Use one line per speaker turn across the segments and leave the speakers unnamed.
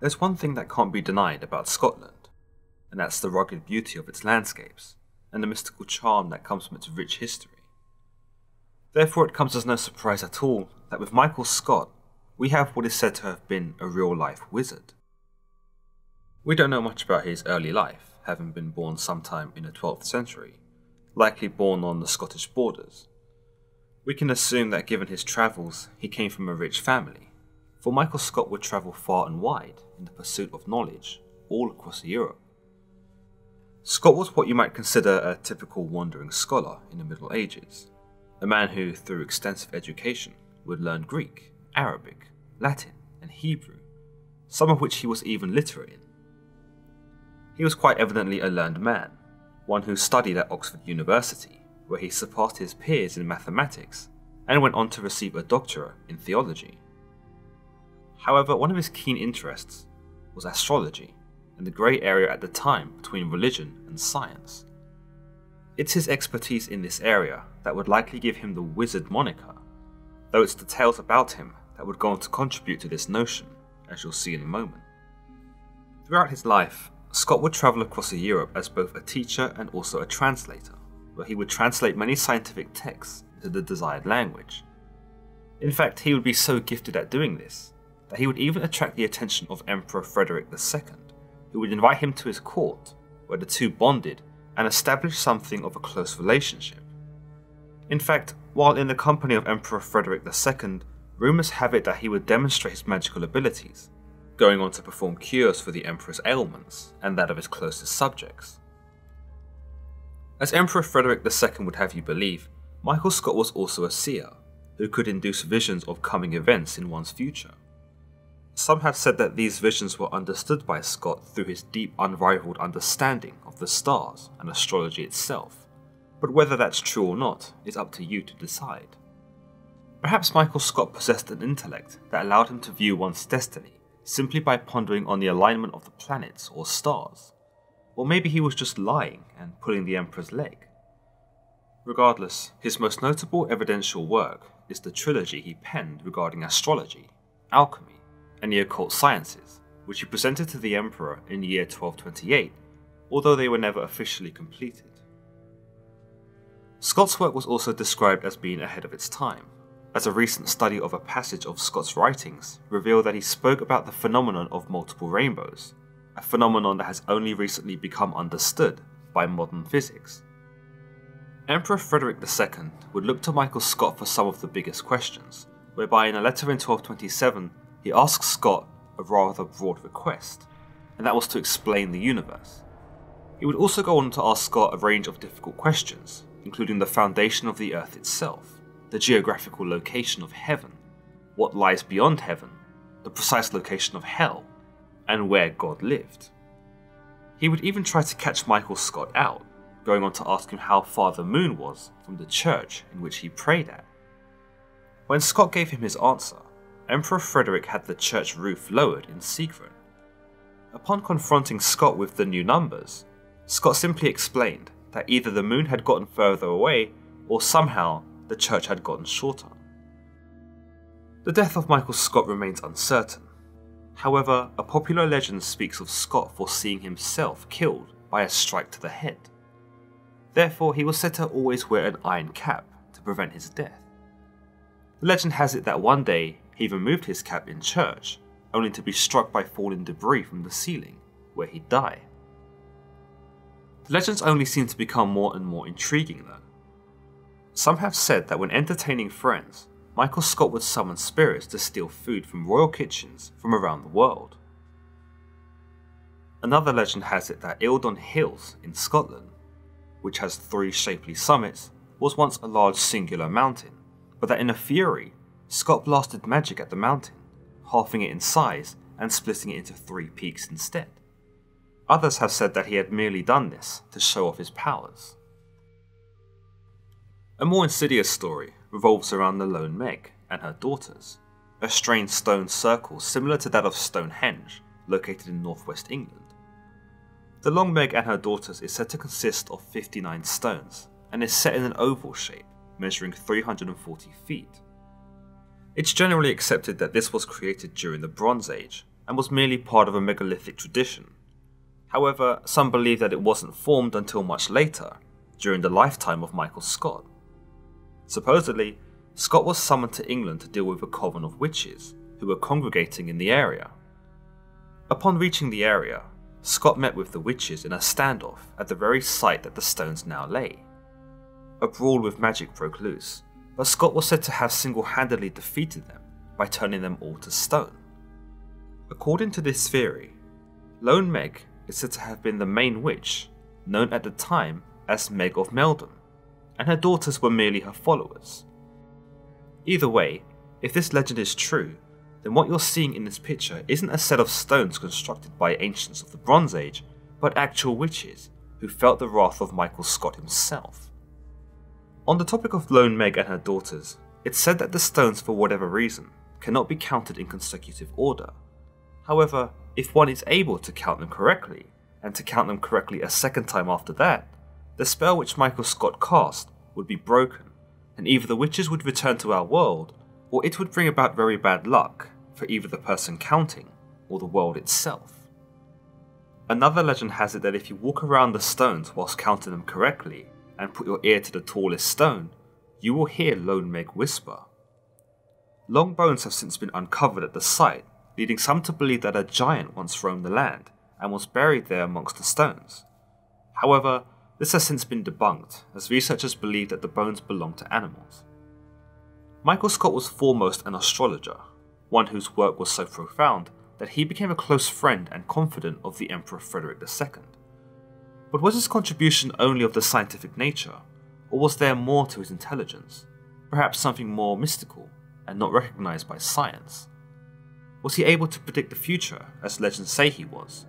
There's one thing that can't be denied about Scotland, and that's the rugged beauty of its landscapes and the mystical charm that comes from its rich history. Therefore, it comes as no surprise at all that with Michael Scot, we have what is said to have been a real life wizard. We don't know much about his early life, having been born sometime in the 12th century, likely born on the Scottish borders. We can assume that given his travels, he came from a rich family, for Michael Scot would travel far and wide in the pursuit of knowledge all across Europe. Scot was what you might consider a typical wandering scholar in the Middle Ages, a man who, through extensive education, would learn Greek, Arabic, Latin, and Hebrew, some of which he was even literate in. He was quite evidently a learned man, one who studied at Oxford University, where he surpassed his peers in mathematics and went on to receive a doctorate in theology. However, one of his keen interests was astrology and the grey area at the time between religion and science. It's his expertise in this area that would likely give him the wizard moniker, though it's the tales about him that would go on to contribute to this notion, as you'll see in a moment. Throughout his life, Scot would travel across Europe as both a teacher and also a translator, where he would translate many scientific texts into the desired language. In fact, he would be so gifted at doing this that he would even attract the attention of Emperor Frederick II, who would invite him to his court, where the two bonded and established something of a close relationship. In fact, while in the company of Emperor Frederick II, rumours have it that he would demonstrate his magical abilities going on to perform cures for the Emperor's ailments and that of his closest subjects. As Emperor Frederick II would have you believe, Michael Scot was also a seer, who could induce visions of coming events in one's future. Some have said that these visions were understood by Scot through his deep, unrivaled understanding of the stars and astrology itself, but whether that's true or not is up to you to decide. Perhaps Michael Scot possessed an intellect that allowed him to view one's destiny simply by pondering on the alignment of the planets or stars. Or maybe he was just lying and pulling the Emperor's leg. Regardless, his most notable evidential work is the trilogy he penned regarding astrology, alchemy, and the occult sciences, which he presented to the Emperor in the year 1228, although they were never officially completed. Scot's work was also described as being ahead of its time, as a recent study of a passage of Scot's writings revealed that he spoke about the phenomenon of multiple rainbows, a phenomenon that has only recently become understood by modern physics. Emperor Frederick II would look to Michael Scot for some of the biggest questions, whereby in a letter in 1227 he asks Scot a rather broad request, and that was to explain the universe. He would also go on to ask Scot a range of difficult questions, including the foundation of the Earth itself the geographical location of heaven, what lies beyond heaven, the precise location of hell, and where God lived. He would even try to catch Michael Scot out, going on to ask him how far the moon was from the church in which he prayed at. When Scot gave him his answer, Emperor Frederick had the church roof lowered in secret. Upon confronting Scot with the new numbers, Scot simply explained that either the moon had gotten further away or somehow the church had gotten shorter. The death of Michael Scot remains uncertain. However, a popular legend speaks of Scot foreseeing himself killed by a strike to the head. Therefore, he was said to always wear an iron cap to prevent his death. The legend has it that one day he removed his cap in church, only to be struck by falling debris from the ceiling, where he'd die. The legends only seem to become more and more intriguing though. Some have said that when entertaining friends, Michael Scot would summon spirits to steal food from royal kitchens from around the world. Another legend has it that Eildon Hills in Scotland, which has three shapely summits, was once a large singular mountain, but that in a fury, Scot blasted magic at the mountain, halving it in size and splitting it into three peaks instead. Others have said that he had merely done this to show off his powers. A more insidious story revolves around the Long Meg and her daughters, a strange stone circle similar to that of Stonehenge, located in northwest England. The Long Meg and her daughters is said to consist of 59 stones and is set in an oval shape, measuring 340 feet. It's generally accepted that this was created during the Bronze Age, and was merely part of a megalithic tradition. However, some believe that it wasn't formed until much later, during the lifetime of Michael Scot. Supposedly, Scot was summoned to England to deal with a coven of witches who were congregating in the area. Upon reaching the area, Scot met with the witches in a standoff at the very site that the stones now lay. A brawl with magic broke loose, but Scot was said to have single handedly defeated them by turning them all to stone. According to this theory, Long Meg is said to have been the main witch, known at the time as Meg of Meldon, and her daughters were merely her followers. Either way, if this legend is true, then what you're seeing in this picture isn't a set of stones constructed by ancients of the Bronze Age, but actual witches who felt the wrath of Michael Scot himself. On the topic of Long Meg and her daughters, it's said that the stones, for whatever reason, cannot be counted in consecutive order. However, if one is able to count them correctly, and to count them correctly a second time after that, the spell which Michael Scot cast would be broken, and either the witches would return to our world, or it would bring about very bad luck for either the person counting or the world itself. Another legend has it that if you walk around the stones whilst counting them correctly and put your ear to the tallest stone, you will hear Long Meg whisper. Long bones have since been uncovered at the site, leading some to believe that a giant once roamed the land and was buried there amongst the stones. However, this has since been debunked, as researchers believe that the bones belong to animals. Michael Scot was foremost an astrologer, one whose work was so profound that he became a close friend and confidant of the Emperor Frederick II. But was his contribution only of the scientific nature, or was there more to his intelligence, perhaps something more mystical and not recognized by science? Was he able to predict the future, as legends say he was?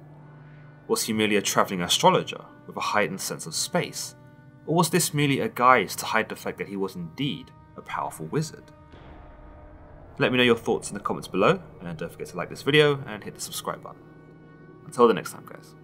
Was he merely a travelling astrologer with a heightened sense of space? Or was this merely a guise to hide the fact that he was indeed a powerful wizard. Let me know your thoughts in the comments below, and don't forget to like this video and hit the subscribe button. Until the next time, guys.